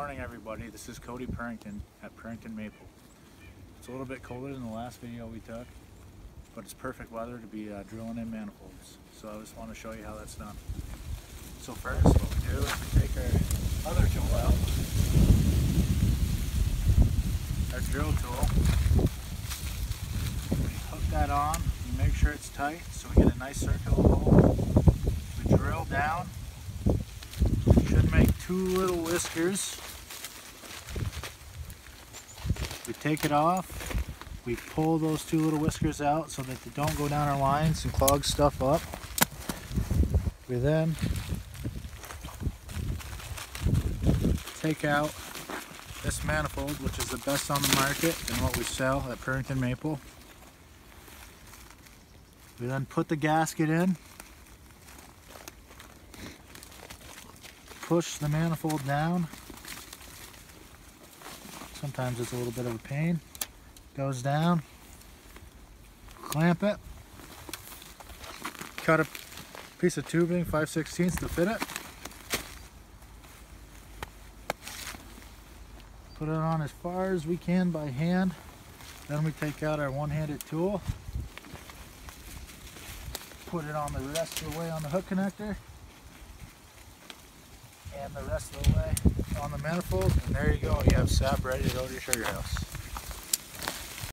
Good morning everybody, this is Cody Purinton at Purinton Maple. It's a little bit colder than the last video we took, but it's perfect weather to be uh, drilling in manifolds. So I just want to show you how that's done. So first what we do is we take our other tool out, our drill tool. We hook that on, we make sure it's tight so we get a nice circular hole. We drill down, should make two little whiskers we take it off, we pull those two little whiskers out so that they don't go down our lines and clog stuff up. We then take out this manifold, which is the best on the market and what we sell at Purinton Maple. We then put the gasket in, push the manifold down, Sometimes it's a little bit of a pain. Goes down, clamp it, cut a piece of tubing 5 16 to fit it. Put it on as far as we can by hand. Then we take out our one-handed tool. Put it on the rest of the way on the hook connector. And the rest of the way on the manifold, and there you go. You have sap ready to go to your sugar house.